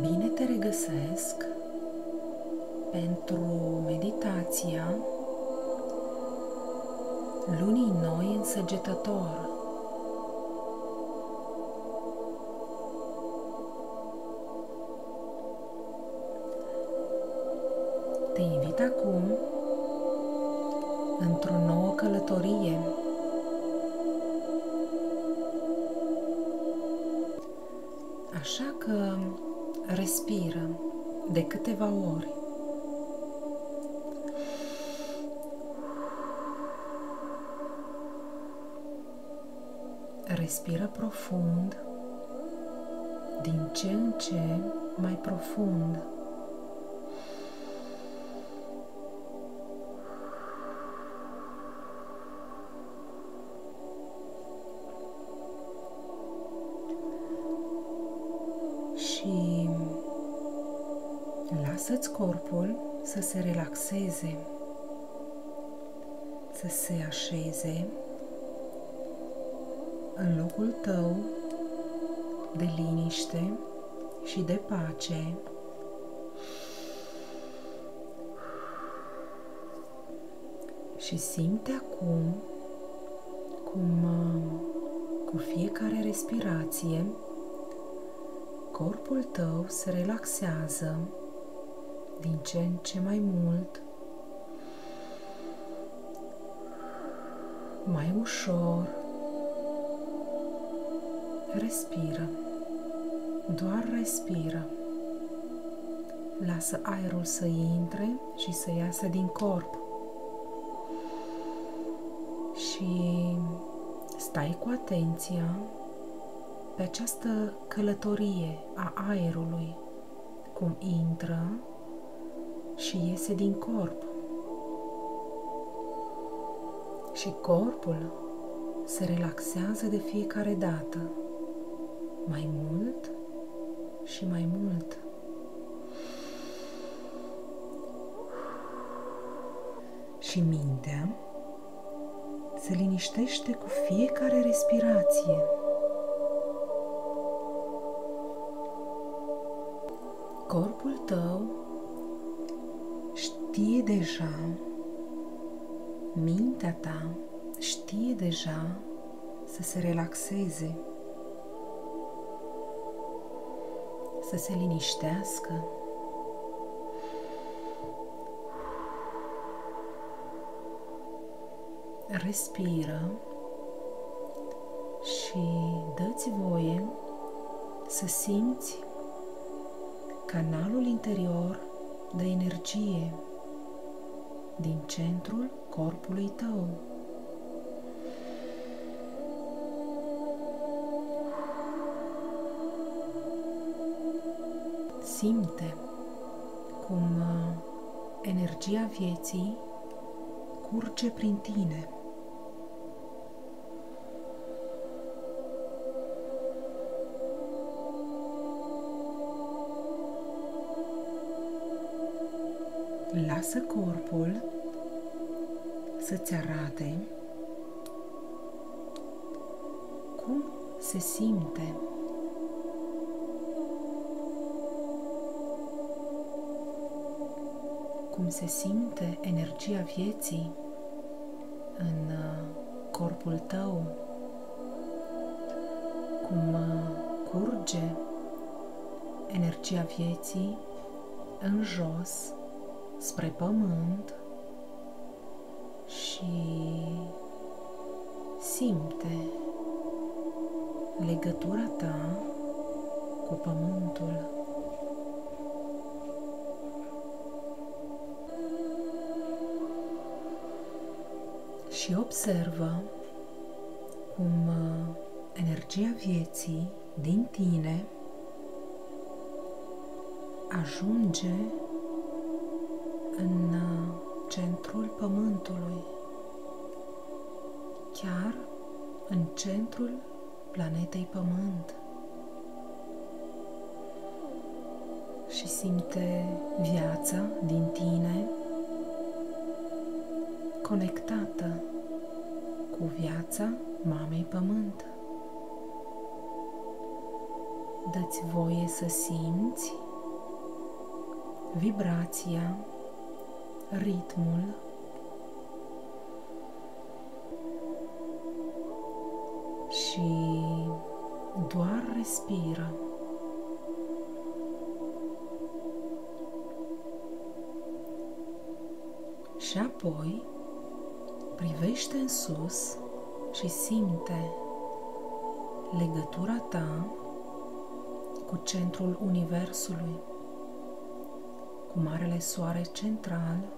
Bine te regăsesc pentru meditația lunii noi în săgetător. Te invit acum într-o nouă călătorie Așa că respiră de câteva ori. Respiră profund, din ce în ce mai profund. Lasă-ți corpul să se relaxeze, să se așeze în locul tău de liniște și de pace. Și simte acum cum cu fiecare respirație corpul tău se relaxează din ce în ce mai mult, mai ușor. Respiră, doar respiră. Lasă aerul să intre și să iasă din corp. Și stai cu atenția pe această călătorie a aerului, cum intră și iese din corp. Și corpul se relaxează de fiecare dată, mai mult și mai mult. Și mintea se liniștește cu fiecare respirație. corpul tău știe deja, mintea ta știe deja să se relaxeze, să se liniștească. Respiră și dă-ți voie să simți canalul interior de energie din centrul corpului tău. Simte cum uh, energia vieții curge prin tine. Lasă corpul să-ți arate cum se simte. Cum se simte energia vieții în uh, corpul tău, cum uh, curge energia vieții în jos spre pământ și simte legătura ta cu pământul. Și observă cum uh, energia vieții din tine ajunge în uh, centrul Pământului, chiar în centrul planetei Pământ. Și simte viața din tine conectată cu viața Mamei Pământ. Dă-ți voie să simți vibrația, ritmul și doar respiră. Și apoi privește în sus și simte legătura ta cu centrul Universului, cu Marele Soare Central,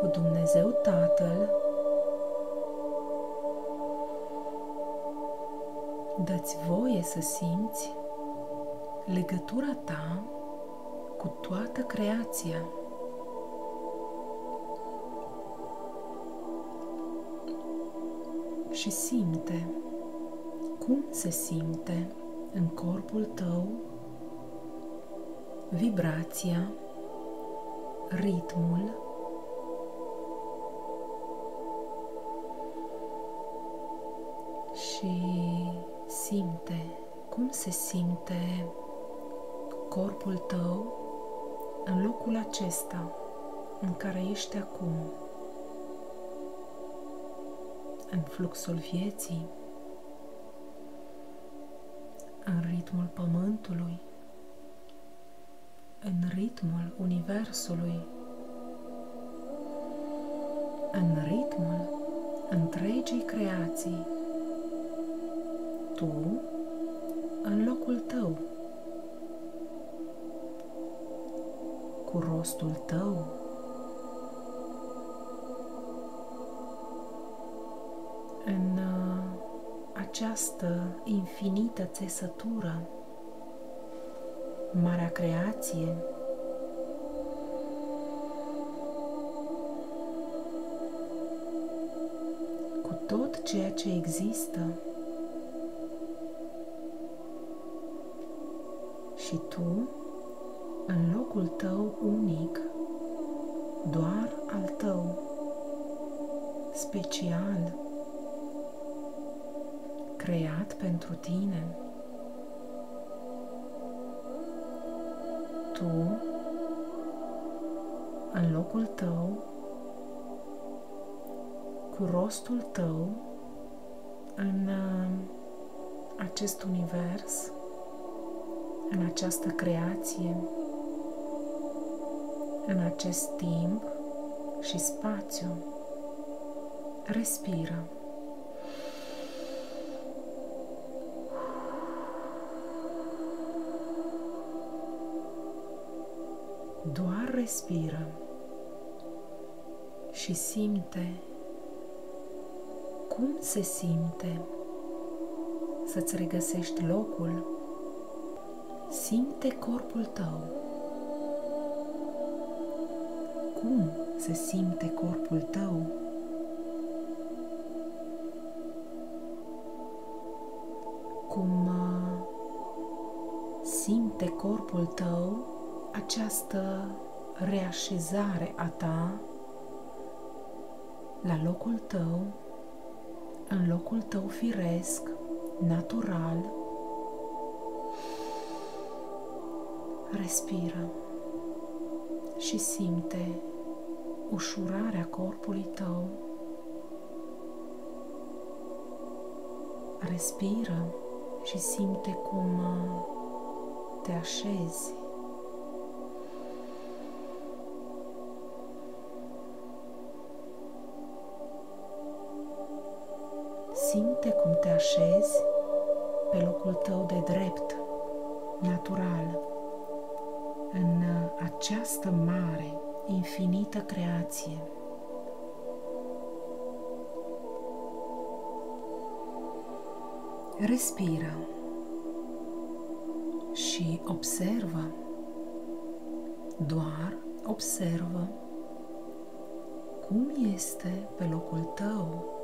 cu Dumnezeu Tatăl, Dați voie să simți legătura ta cu toată creația. Și simte cum se simte în corpul tău vibrația, ritmul și simte. Cum se simte corpul tău în locul acesta în care ești acum, în fluxul vieții, în ritmul pământului, în ritmul universului, în ritmul întregii creații tu în locul tău, cu rostul tău, în uh, această infinită țesătură, marea creație, cu tot ceea ce există și tu, în locul tău unic, doar al tău, special, creat pentru tine. Tu, în locul tău, cu rostul tău în uh, acest univers, în această creație, în acest timp și spațiu. Respiră. Doar respiră și simte cum se simte să-ți regăsești locul Simte corpul tău. Cum se simte corpul tău? Cum uh, simte corpul tău această reașezare a ta la locul tău, în locul tău firesc, natural, Respiră și simte ușurarea corpului tău. Respiră și simte cum uh, te așezi. Simte cum te așezi pe locul tău de drept, natural în această mare, infinită creație. Respiră și observă, doar observă cum este pe locul tău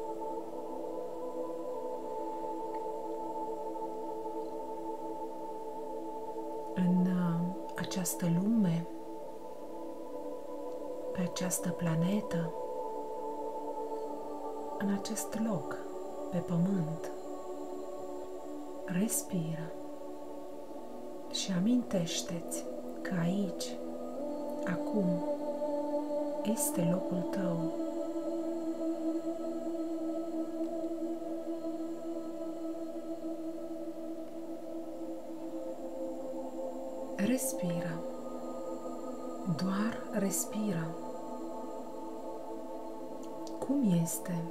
această lume, pe această planetă, în acest loc, pe pământ. Respiră Și amintește-ți că aici, acum, este locul tău. Respira. Doar respira. Cum este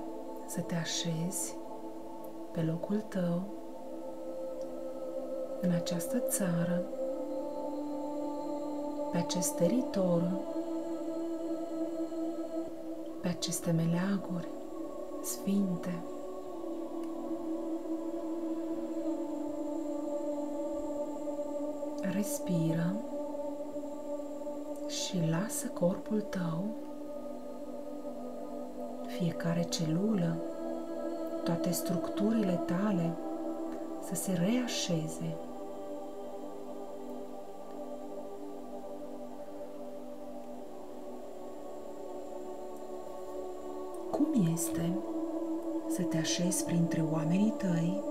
să te așezi pe locul tău în această țară, pe acest teritoriu, pe aceste meleaguri sfinte. Respiră și lasă corpul tău, fiecare celulă, toate structurile tale să se reașeze. Cum este să te așezi printre oamenii tăi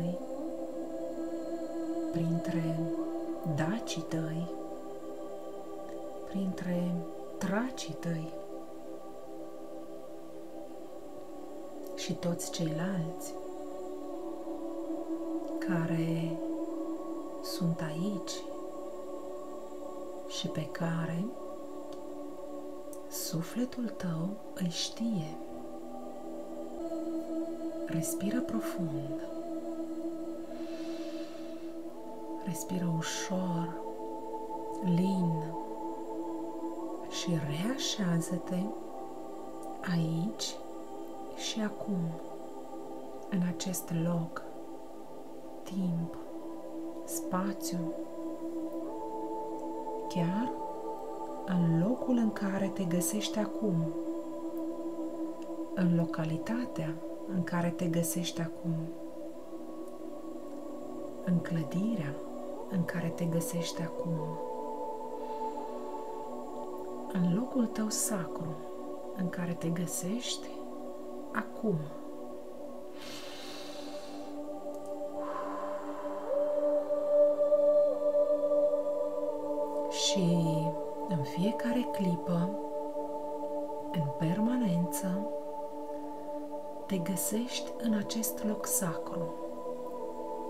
tăi, printre dacii tăi, printre tracii tăi și toți ceilalți care sunt aici și pe care sufletul tău îi știe. Respiră profund. Respiră ușor, lin și reașează-te aici și acum, în acest loc, timp, spațiu, chiar în locul în care te găsești acum, în localitatea în care te găsești acum, în clădirea în care te găsești acum, în locul tău sacru în care te găsești acum. Și în fiecare clipă, în permanență, te găsești în acest loc sacru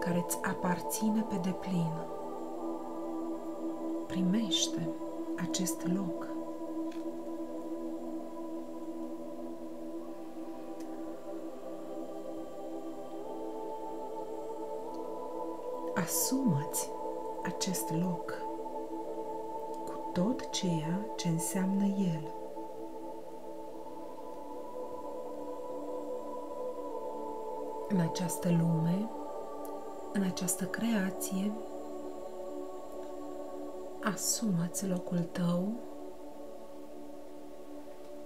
care îți aparține pe deplin. Primește acest loc. Asumă-ți acest loc cu tot ceea ce înseamnă el. în această lume, în această creație, asumă-ți locul tău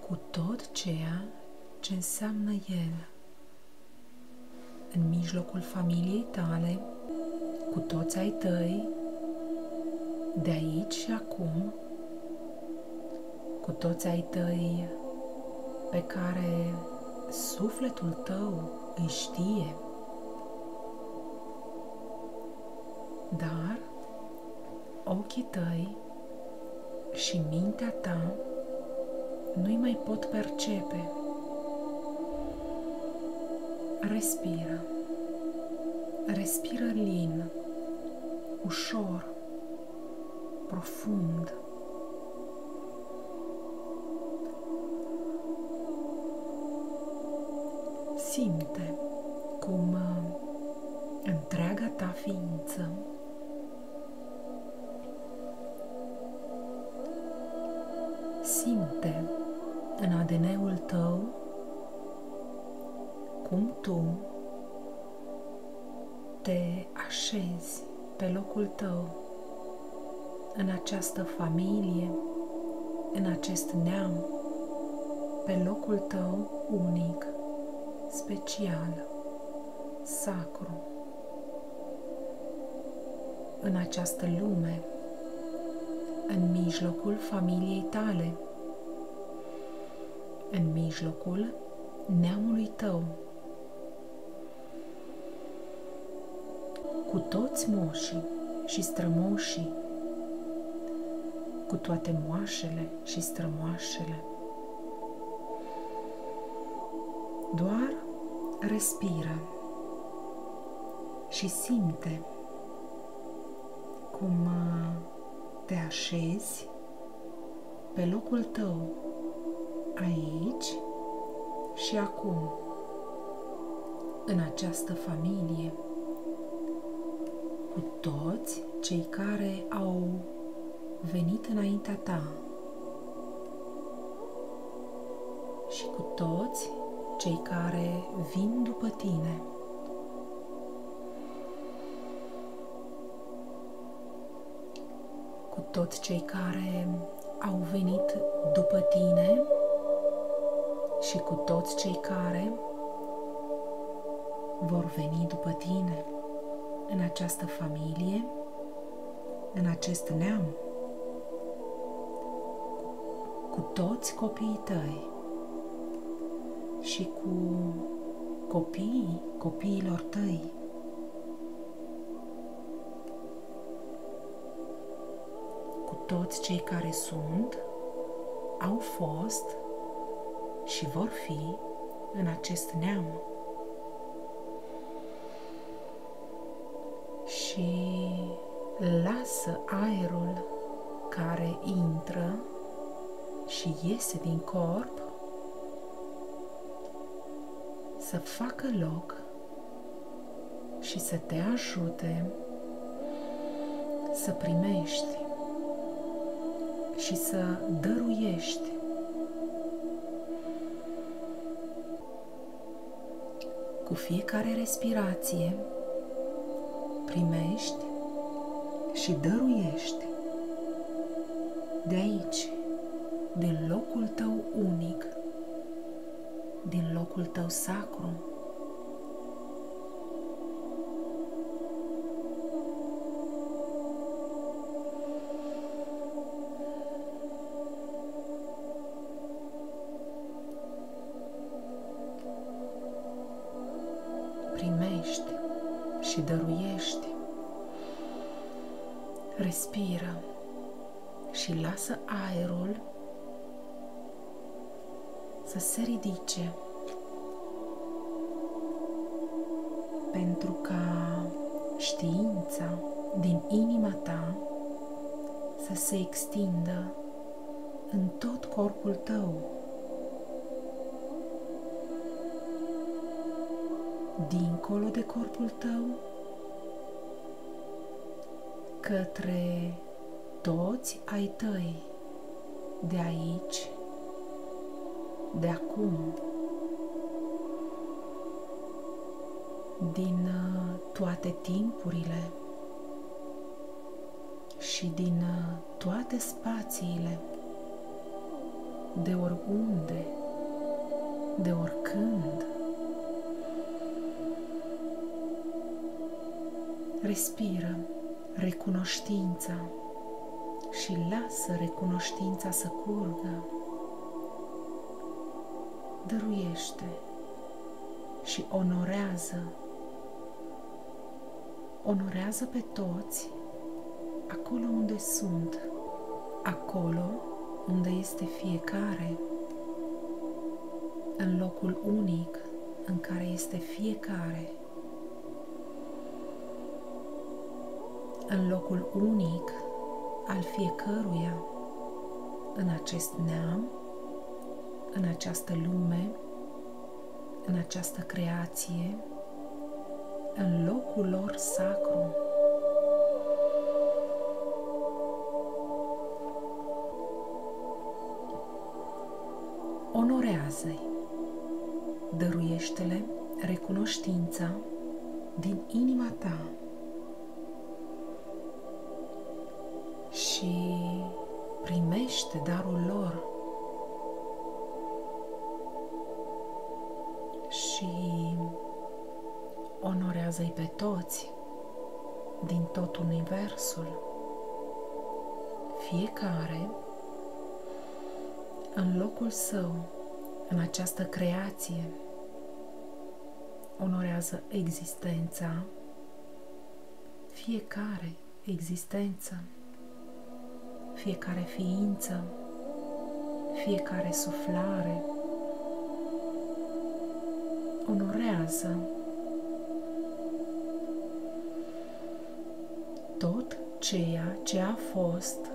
cu tot ceea ce înseamnă el. În mijlocul familiei tale, cu toți ai tăi, de aici și acum, cu toți ai tăi pe care sufletul tău îi știe, dar ochii tăi și mintea ta nu-i mai pot percepe. Respiră. Respiră lin, ușor, profund. Simte cum uh, întreaga ta ființă simte în ADN-ul tău cum tu te așezi pe locul tău în această familie, în acest neam, pe locul tău unic special, sacru, în această lume, în mijlocul familiei tale, în mijlocul neamului tău. Cu toți moșii și strămoșii, cu toate moașele și strămoașele. Doar respiră și simte cum uh, te așezi pe locul tău aici și acum în această familie cu toți cei care au venit înaintea ta și cu toți cei care vin după tine. Cu toți cei care au venit după tine și cu toți cei care vor veni după tine în această familie, în acest neam, cu toți copiii tăi și cu copiii copiilor tăi. Cu toți cei care sunt, au fost și vor fi în acest neam. Și lasă aerul care intră și iese din corp să facă loc și să te ajute să primești și să dăruiești cu fiecare respirație primești și dăruiești de aici, din locul tău unic din locul tău sacru. Primești și dăruiești. Respiră și lasă aerul să se ridice pentru ca știința din inima ta să se extindă în tot corpul tău. Dincolo de corpul tău, către toți ai tăi de aici de acum, din uh, toate timpurile și din uh, toate spațiile, de oriunde, de oricând. Respiră recunoștința și lasă recunoștința să curgă dăruiește și onorează. Onorează pe toți acolo unde sunt, acolo unde este fiecare, în locul unic în care este fiecare, în locul unic al fiecăruia în acest neam în această lume, în această creație, în locul lor sacru. Onorează-i, dăruiește-le recunoștința din inima ta primește darul lor și onorează-i pe toți din tot universul, fiecare în locul său, în această creație. Onorează existența, fiecare existență, fiecare ființă, fiecare suflare. Onorează tot ceea ce a fost,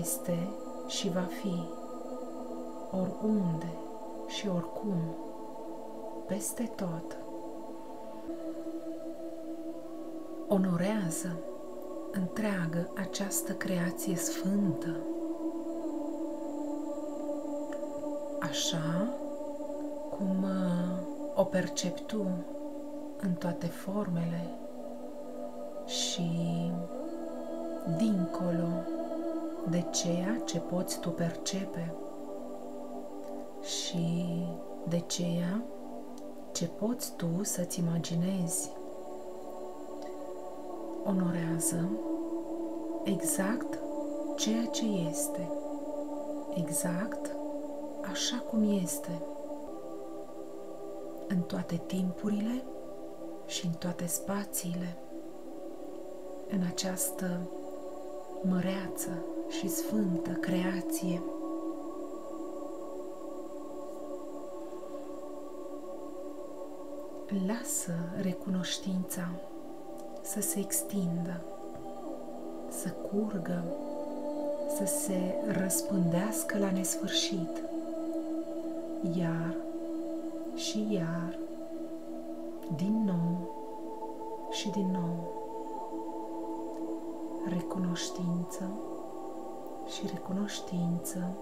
este și va fi, oriunde și oricum, peste tot. Onorează întreagă această creație sfântă, așa cum uh, o percepi tu în toate formele și dincolo de ceea ce poți tu percepe și de ceea ce poți tu să-ți imaginezi. Onorează exact ceea ce este, exact așa cum este, în toate timpurile și în toate spațiile, în această măreață și sfântă creație. Lasă recunoștința să se extindă, să curgă, să se răspândească la nesfârșit, iar și iar, din nou și din nou recunoștință și recunoștință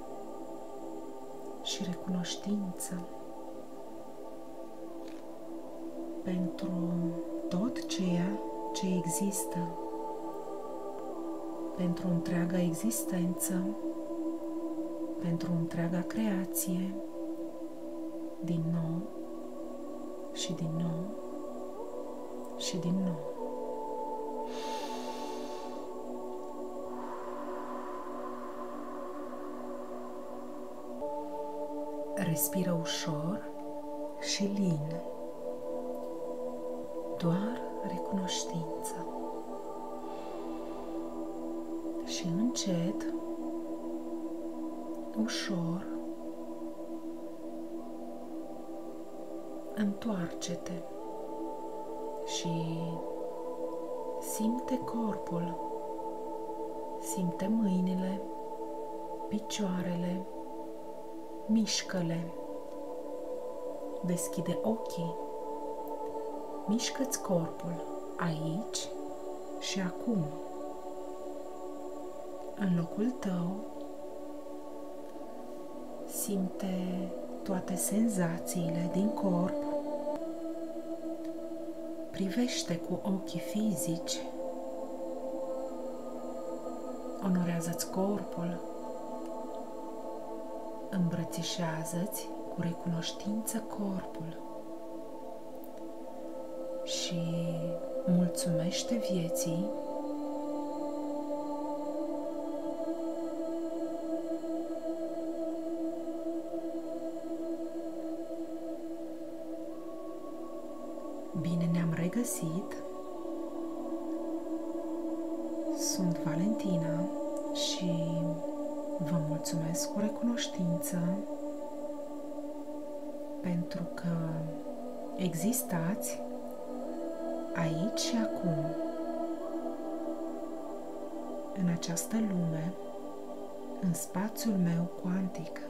și recunoștință pentru tot ceea ce există, pentru întreaga existență, pentru întreaga creație, din nou și din nou și din nou. Respiră ușor și lin. Doar recunoștință. Și încet, ușor, întoarce-te și simte corpul, simte mâinile, picioarele, mișcă-le. Deschide ochii. Mișcă-ți corpul aici și acum. În locul tău, simte toate senzațiile din corp. Privește cu ochii fizici. Onorează-ți corpul îmbrățișează-ți cu recunoștință corpul și mulțumește vieții Bine ne-am regăsit. Sunt Valentina și Vă mulțumesc cu recunoștință pentru că existați aici și acum, în această lume, în spațiul meu cuantic.